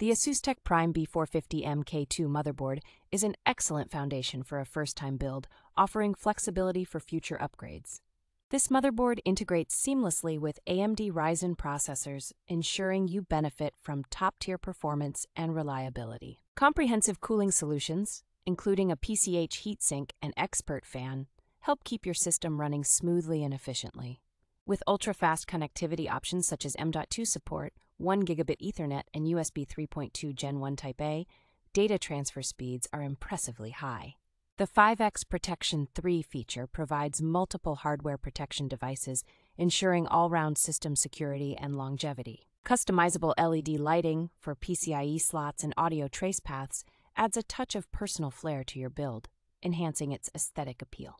The ASUS Prime B450MK2 motherboard is an excellent foundation for a first time build, offering flexibility for future upgrades. This motherboard integrates seamlessly with AMD Ryzen processors, ensuring you benefit from top tier performance and reliability. Comprehensive cooling solutions, including a PCH heatsink and Xpert fan, help keep your system running smoothly and efficiently. With ultra fast connectivity options such as M.2 support, 1 gigabit Ethernet, and USB 3.2 Gen 1 Type A, data transfer speeds are impressively high. The 5X Protection 3 feature provides multiple hardware protection devices, ensuring all round system security and longevity. Customizable LED lighting for PCIe slots and audio trace paths adds a touch of personal flair to your build, enhancing its aesthetic appeal.